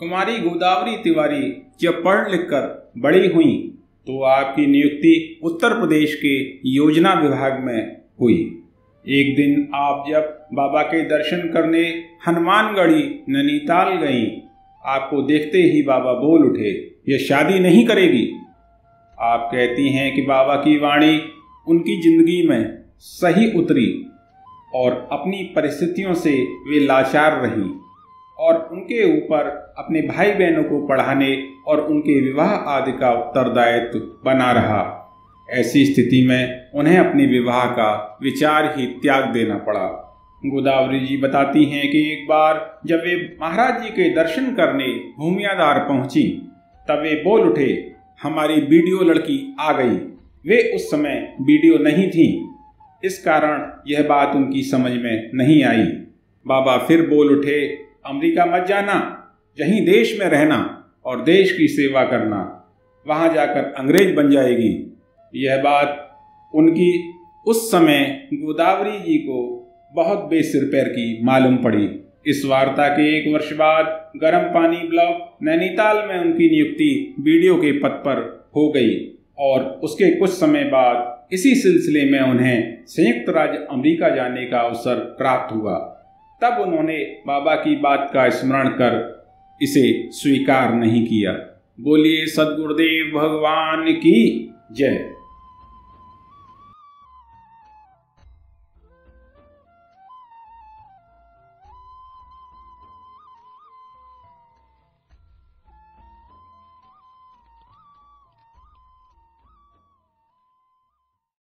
कुमारी गोदावरी तिवारी जब पढ़ लिख कर बड़ी हुई तो आपकी नियुक्ति उत्तर प्रदेश के योजना विभाग में हुई। एक दिन आप जब बाबा के दर्शन करने हनुमानगढ़ी नैनीताल गई, आपको देखते ही बाबा बोल उठे ये शादी नहीं करेगी? आप कहती हैं कि बाबा की वाणी उनकी ज़िंदगी में सही उतरी और अपनी परिस्थितियों से वे लाचार रहीं। और उनके ऊपर अपने भाई बहनों को पढ़ाने और उनके विवाह आदि का उत्तरदायित्व बना रहा। ऐसी स्थिति में उन्हें अपने विवाह का विचार ही त्याग देना पड़ा। गोदावरी जी बताती हैं कि एक बार जब वे महाराज जी के दर्शन करने भूमियादार पहुँची, तब वे बोल उठे, हमारी वीडियो लड़की आ गई। वे उस समय वीडियो नहीं थी। इस कारण यह बात उनकी समझ में नहीं आई। बाबा फिर बोल उठे अमेरिका मत जाना, यहीं देश में रहना और देश की सेवा करना। वहाँ जाकर अंग्रेज़ बन जाएगी। यह बात उनकी उस समय गोदावरी जी को बहुत बेसिर पैर की मालूम पड़ी। इस वार्ता के एक वर्ष बाद गर्म पानी ब्लॉक नैनीताल में उनकी नियुक्ति वीडियो के पद पर हो गई और उसके कुछ समय बाद इसी सिलसिले में उन्हें संयुक्त राज्य अमेरिका जाने का अवसर प्राप्त हुआ। तब उन्होंने बाबा की बात का स्मरण कर इसे स्वीकार नहीं किया। बोलिए, सदगुरुदेव भगवान की जय।